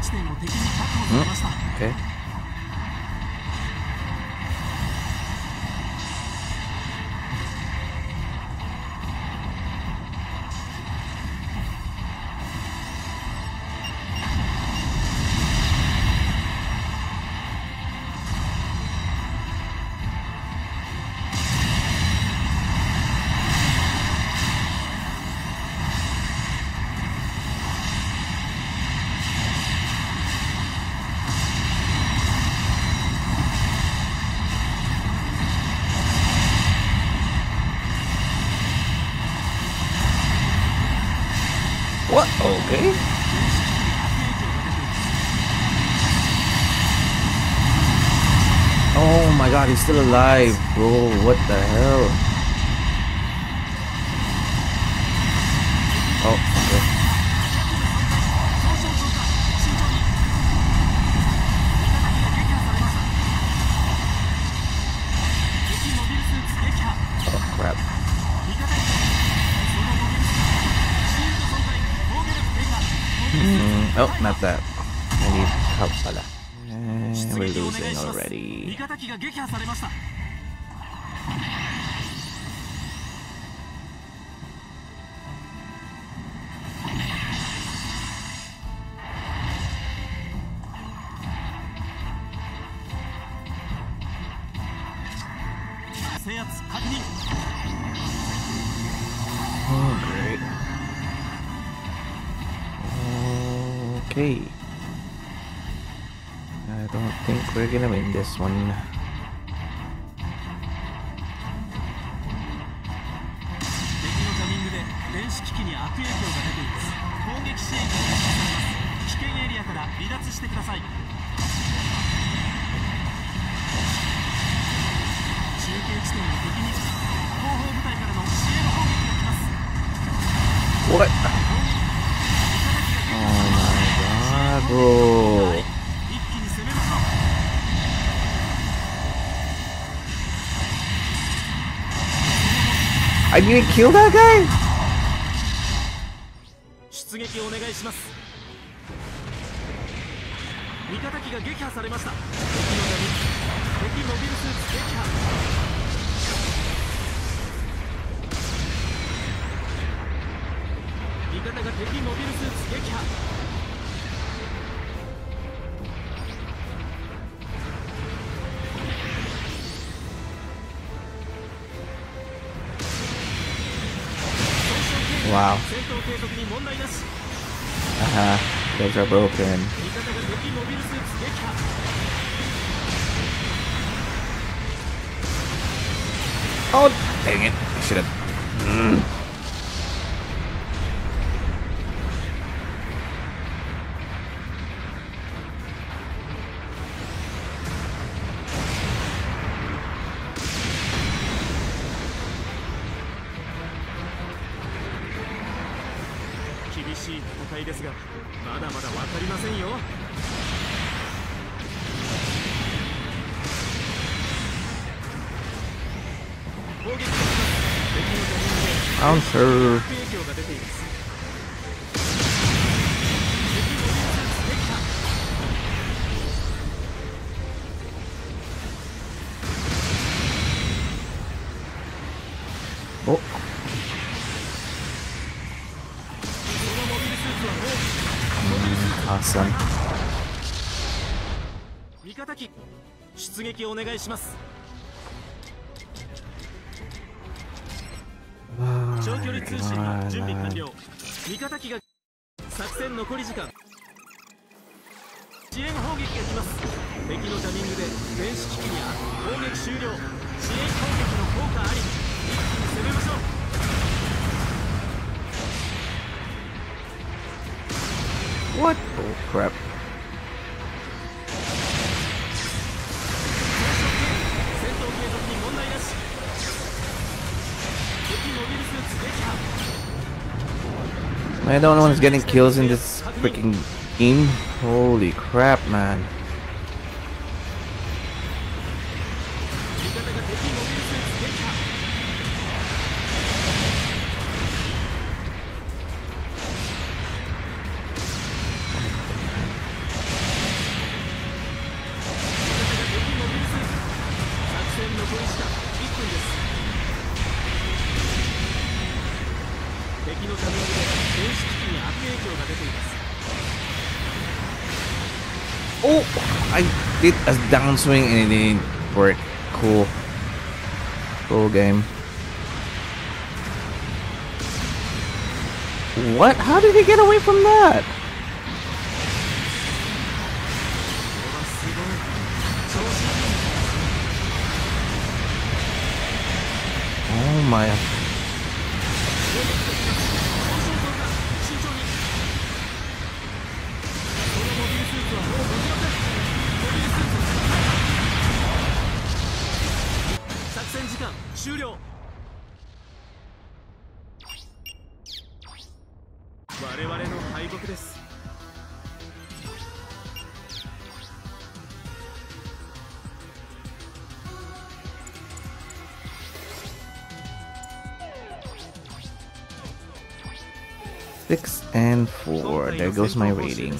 地点を敵に確保されました。What? Okay. Oh my god, he's still alive, bro. What the hell? Oh, okay. Oh, not that. I need help pala. Uh, we're losing already. Okay. I don't think we're gonna win this one. 敵のジャミングで電子機器に悪影響が出ています攻撃支援が開始されます危険エリアから離脱してください中継地点の敵に後方部隊からの支援砲撃が来ます What? Oh my god, bro. 一気に攻めましょう I didn't kill that guy? 出撃お願いします。味方機が撃破されました。敵のジャミング敵モビルスーツ撃破味方が敵モビルスーツ撃破。Wow. Uh -huh. those are broken. Oh, dang it. I should have... Mm. 戦いですがまだまだ分かりませんよ。攻撃が awesome. 味方機出撃お願いします。Oh 長距離通信の準備完.了。味方機が作戦残り時間。支援砲撃が来ます。敵のジャミングで電子機器に攻撃終了。支援攻撃の効果あり What Oh, crap? Man, I don't know who's getting kills in this freaking game. Holy crap, man. Oh! I did a downswing and it didn't work. Cool. Cool game. What? How did he get away from that? Oh my 我々の敗北です6 and 4, there goes my rating.